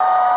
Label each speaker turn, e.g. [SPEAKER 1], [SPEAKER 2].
[SPEAKER 1] you